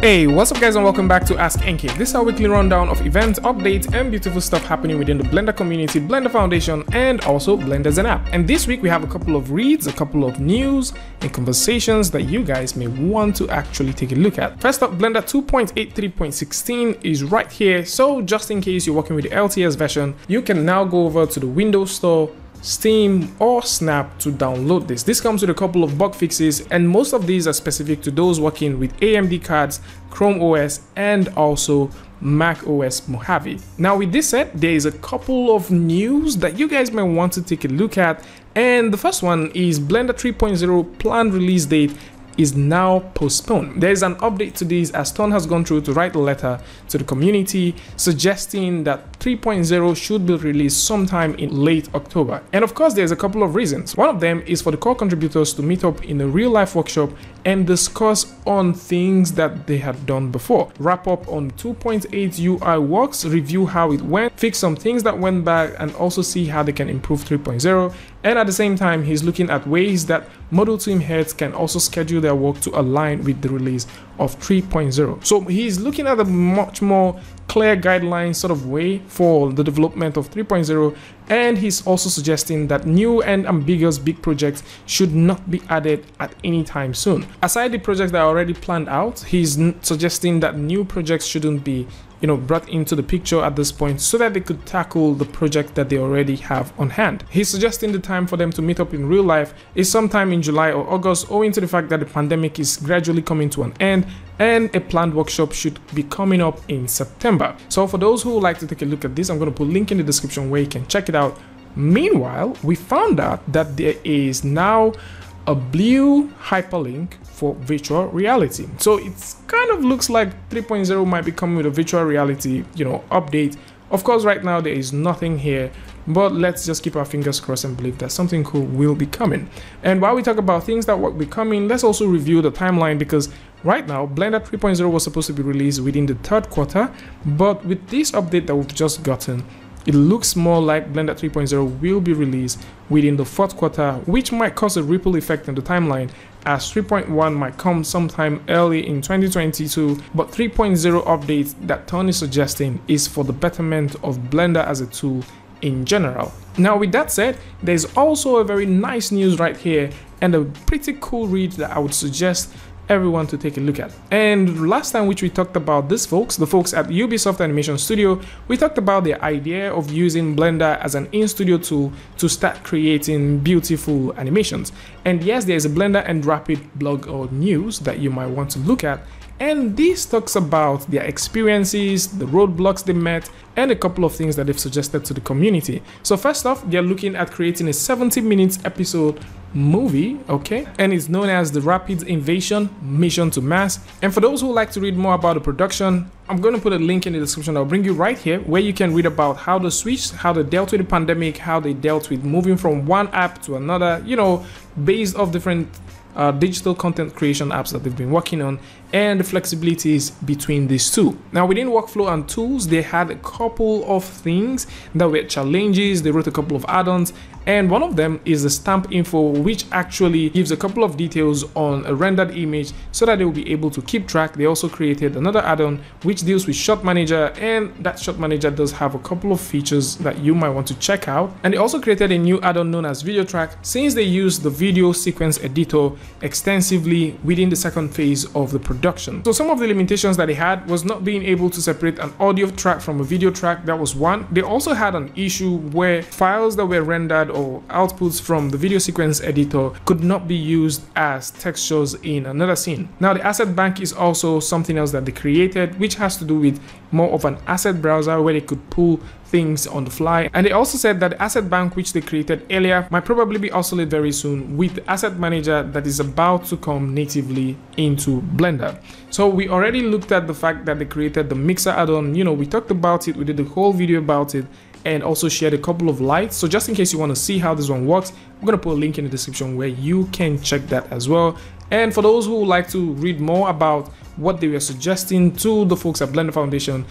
Hey, what's up guys and welcome back to Ask NK. This is our weekly rundown of events, updates, and beautiful stuff happening within the Blender community, Blender Foundation, and also Blender as an app. And this week we have a couple of reads, a couple of news, and conversations that you guys may want to actually take a look at. First up, Blender 2.83.16 is right here, so just in case you're working with the LTS version, you can now go over to the Windows Store Steam or Snap to download this. This comes with a couple of bug fixes and most of these are specific to those working with AMD cards, Chrome OS and also Mac OS Mojave. Now with this set, there is a couple of news that you guys might want to take a look at and the first one is Blender 3.0 planned release date is now postponed. There is an update to this as Ton has gone through to write a letter to the community suggesting that 3.0 should be released sometime in late October. And of course, there's a couple of reasons. One of them is for the core contributors to meet up in a real life workshop and discuss on things that they had done before. Wrap up on 2.8 UI works, review how it went, fix some things that went bad, and also see how they can improve 3.0. And at the same time, he's looking at ways that module team heads can also schedule their work to align with the release of 3.0. So he's looking at a much more clear guideline sort of way for the development of 3.0 and he's also suggesting that new and ambiguous big projects should not be added at any time soon. Aside the projects that are already planned out, he's suggesting that new projects shouldn't be you know brought into the picture at this point so that they could tackle the project that they already have on hand. He's suggesting the time for them to meet up in real life is sometime in July or August owing to the fact that the pandemic is gradually coming to an end and a planned workshop should be coming up in September. So for those who would like to take a look at this, I'm going to put a link in the description where you can check it out. Meanwhile, we found out that there is now a blue hyperlink for virtual reality. So it kind of looks like 3.0 might be coming with a virtual reality, you know, update. Of course, right now there is nothing here, but let's just keep our fingers crossed and believe that something cool will be coming. And while we talk about things that will be coming, let's also review the timeline because right now Blender 3.0 was supposed to be released within the third quarter, but with this update that we've just gotten, it looks more like Blender 3.0 will be released within the fourth quarter, which might cause a ripple effect in the timeline as 3.1 might come sometime early in 2022, but 3.0 update that Tony is suggesting is for the betterment of Blender as a tool in general. Now with that said, there's also a very nice news right here and a pretty cool read that I would suggest everyone to take a look at. And last time which we talked about this folks, the folks at Ubisoft Animation Studio, we talked about the idea of using Blender as an in-studio tool to start creating beautiful animations. And yes, there's a Blender and Rabbids blog or news that you might want to look at and this talks about their experiences, the roadblocks they met, and a couple of things that they've suggested to the community. So first off, they're looking at creating a 70 minutes episode movie, okay? And it's known as the Rabbids Invasion Mission to Mars. And for those who like to read more about the production, I'm going to put a link in the description. I'll bring you right here where you can read about how the Switch, how they dealt with the pandemic, how they dealt with moving from one app to another, you know, based off different uh, digital content creation apps that they've been working on and the flexibilities between these two. Now within workflow and tools, they had a couple of things that were challenges. They wrote a couple of add-ons and one of them is the stamp info which actually gives a couple of details on a rendered image so that they will be able to keep track. They also created another add-on which deals with shot manager and that shot manager does have a couple of features that you might want to check out. And they also created a new add-on known as video track since they use the video sequence editor extensively within the second phase of the production. So some of the limitations that they had was not being able to separate an audio track from a video track. That was one. They also had an issue where files that were rendered or outputs from the video sequence editor could not be used as textures in another scene. Now the asset bank is also something else that they created which has to do with more of an asset browser where they could pull things on the fly. And they also said that asset bank which they created earlier might probably be obsolete very soon with asset manager that is about to come natively into Blender. So we already looked at the fact that they created the mixer add-on, you know, we talked about it, we did a whole video about it and also shared a couple of lights. So just in case you want to see how this one works, I'm going to put a link in the description where you can check that as well. And for those who would like to read more about what they were suggesting to the folks at Blender Foundation,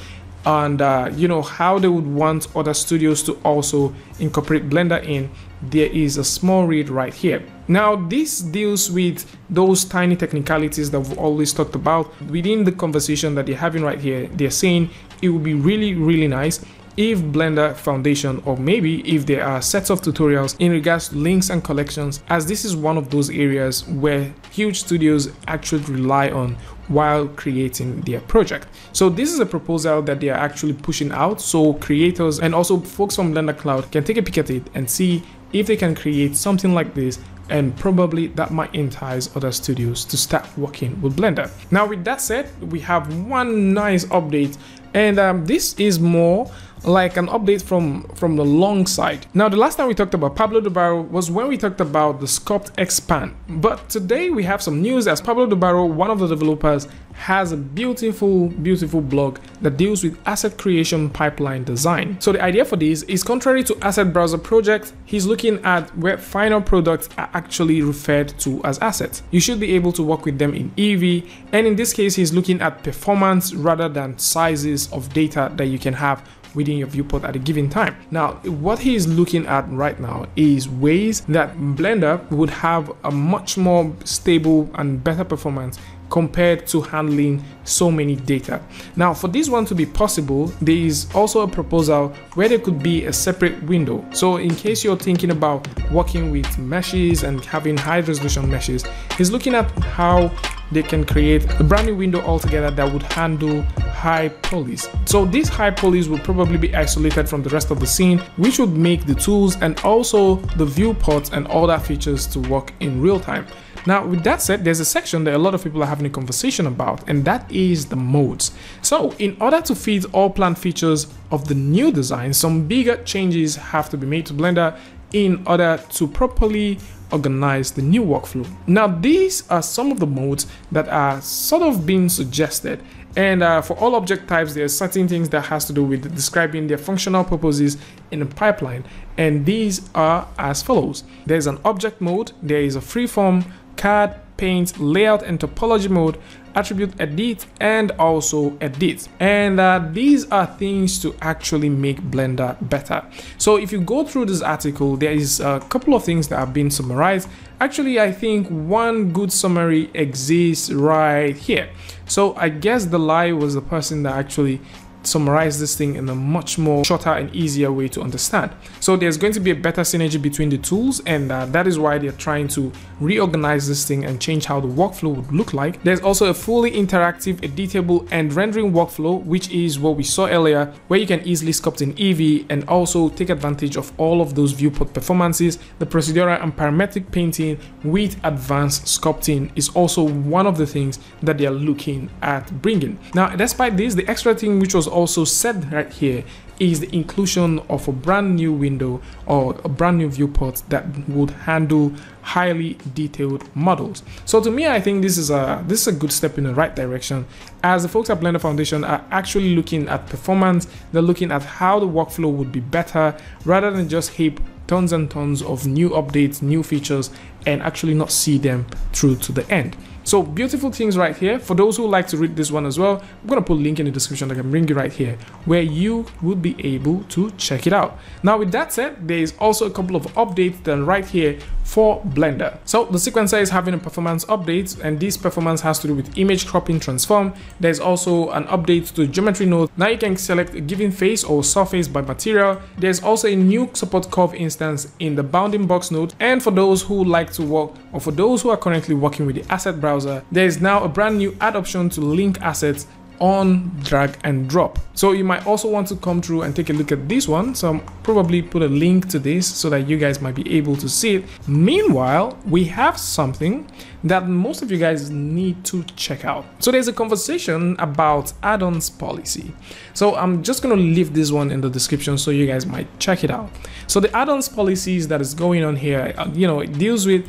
and uh, you know how they would want other studios to also incorporate blender in there is a small read right here. Now this deals with those tiny technicalities that we've always talked about. Within the conversation that they're having right here they're saying it would be really really nice if Blender Foundation or maybe if there are sets of tutorials in regards to links and collections as this is one of those areas where huge studios actually rely on while creating their project. So this is a proposal that they are actually pushing out so creators and also folks from Blender Cloud can take a peek at it and see if they can create something like this and probably that might entice other studios to start working with Blender. Now with that said, we have one nice update and um, this is more like an update from from the long side. Now the last time we talked about Pablo Dobarro was when we talked about the Sculpt Expand. But today we have some news as Pablo Dobarro, one of the developers, has a beautiful, beautiful blog that deals with asset creation pipeline design. So the idea for this is contrary to asset browser project, he's looking at where final products are actually referred to as assets. You should be able to work with them in Eevee, and in this case, he's looking at performance rather than sizes of data that you can have within your viewport at a given time. Now, what he is looking at right now is ways that Blender would have a much more stable and better performance compared to handling so many data. Now, for this one to be possible, there is also a proposal where there could be a separate window. So in case you're thinking about working with meshes and having high resolution meshes, he's looking at how they can create a brand new window altogether that would handle high polys. So these high polys will probably be isolated from the rest of the scene, which would make the tools and also the viewports and all that features to work in real time. Now, with that said, there's a section that a lot of people are having a conversation about, and that is the modes. So, in order to feed all planned features of the new design, some bigger changes have to be made to Blender in order to properly organize the new workflow. Now, these are some of the modes that are sort of being suggested. And uh, for all object types, there are certain things that has to do with describing their functional purposes in a pipeline. And these are as follows. There's an object mode, there is a freeform, CAD, paint, layout and topology mode, attribute edit and also edit and uh, these are things to actually make blender better. So if you go through this article there is a couple of things that have been summarized. Actually i think one good summary exists right here. So i guess the lie was the person that actually summarize this thing in a much more shorter and easier way to understand. So there's going to be a better synergy between the tools and uh, that is why they're trying to reorganize this thing and change how the workflow would look like. There's also a fully interactive, editable and rendering workflow which is what we saw earlier where you can easily sculpt in Eevee and also take advantage of all of those viewport performances. The procedural and parametric painting with advanced sculpting is also one of the things that they are looking at bringing. Now despite this, the extra thing which was also said right here is the inclusion of a brand new window or a brand new viewport that would handle highly detailed models. So to me, I think this is a this is a good step in the right direction as the folks at Blender Foundation are actually looking at performance, they're looking at how the workflow would be better rather than just heap tons and tons of new updates, new features, and actually not see them through to the end. So beautiful things right here. For those who like to read this one as well, I'm going to put a link in the description that can bring you right here where you would be able to check it out. Now with that said, there is also a couple of updates then right here for Blender. So the sequencer is having a performance update and this performance has to do with image cropping transform. There's also an update to the geometry node. Now you can select a given face or surface by material. There's also a new support curve instance in the bounding box node. And for those who like to work or for those who are currently working with the asset browser, there is now a brand new add option to link assets on drag and drop. So you might also want to come through and take a look at this one. So I'll probably put a link to this so that you guys might be able to see it. Meanwhile, we have something that most of you guys need to check out. So there's a conversation about add-ons policy. So I'm just going to leave this one in the description so you guys might check it out. So the add-ons policies that is going on here, uh, you know, it deals with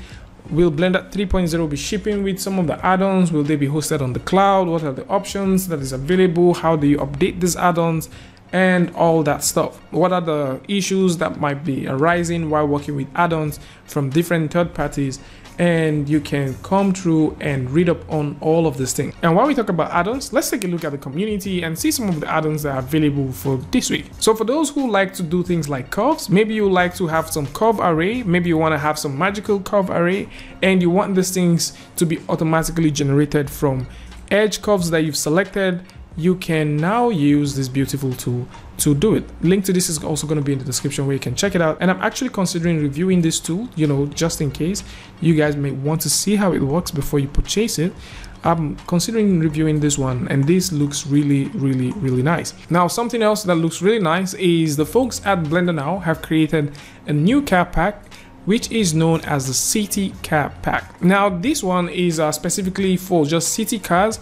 Will Blender 3.0 be shipping with some of the add-ons? Will they be hosted on the cloud? What are the options that is available? How do you update these add-ons? And all that stuff. What are the issues that might be arising while working with add-ons from different third parties? and you can come through and read up on all of this thing. And while we talk about add-ons, let's take a look at the community and see some of the add-ons that are available for this week. So for those who like to do things like curves, maybe you like to have some curve array, maybe you want to have some magical curve array, and you want these things to be automatically generated from edge curves that you've selected you can now use this beautiful tool to do it. Link to this is also going to be in the description where you can check it out. And I'm actually considering reviewing this tool, you know, just in case you guys may want to see how it works before you purchase it. I'm considering reviewing this one and this looks really really really nice. Now something else that looks really nice is the folks at Blender Now have created a new car pack which is known as the city car pack. Now this one is uh, specifically for just city cars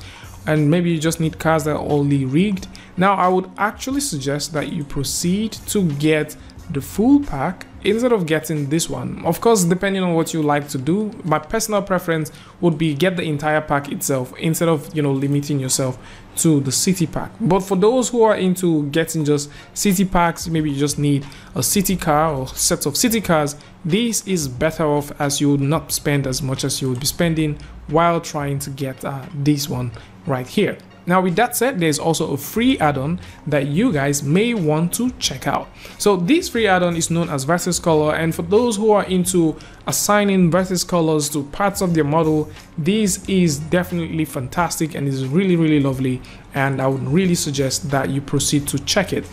and maybe you just need cars that are only rigged. Now I would actually suggest that you proceed to get the full pack instead of getting this one. Of course, depending on what you like to do, my personal preference would be get the entire pack itself instead of, you know, limiting yourself to the city pack. But for those who are into getting just city packs, maybe you just need a city car or sets of city cars, this is better off as you would not spend as much as you would be spending while trying to get uh, this one right here. Now with that said, there's also a free add-on that you guys may want to check out. So this free add-on is known as Vertex Color and for those who are into assigning vertex colors to parts of their model, this is definitely fantastic and is really really lovely and I would really suggest that you proceed to check it.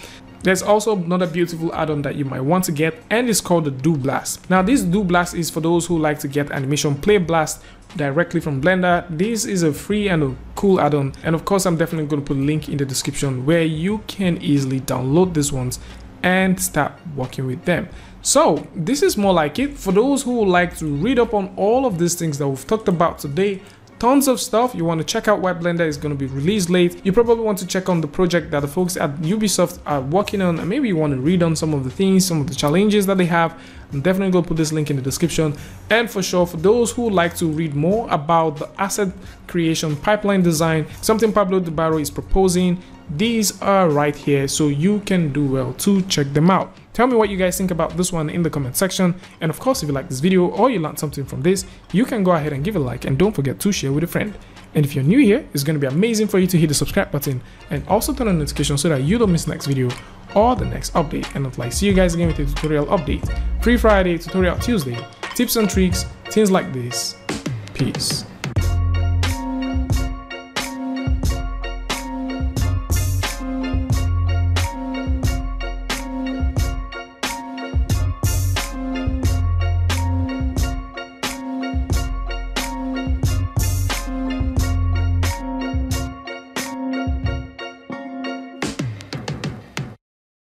There's also another beautiful add-on that you might want to get and it's called the DuBlast. Now this DuBlast is for those who like to get animation play blast directly from Blender. This is a free and a cool add-on and of course I'm definitely going to put a link in the description where you can easily download these ones and start working with them. So this is more like it. For those who like to read up on all of these things that we've talked about today, tons of stuff. You want to check out why Blender is going to be released late. You probably want to check on the project that the folks at Ubisoft are working on and maybe you want to read on some of the things, some of the challenges that they have. I'm definitely going to put this link in the description. And for sure, for those who like to read more about the asset creation pipeline design, something Pablo Dobarro is proposing, these are right here so you can do well to check them out. Tell me what you guys think about this one in the comment section. And of course, if you like this video or you learned something from this, you can go ahead and give a like and don't forget to share with a friend. And if you're new here, it's going to be amazing for you to hit the subscribe button and also turn on notifications so that you don't miss next video or the next update. And I'd like see you guys again with a tutorial update. Free Friday, tutorial Tuesday, tips and tricks, things like this. Peace.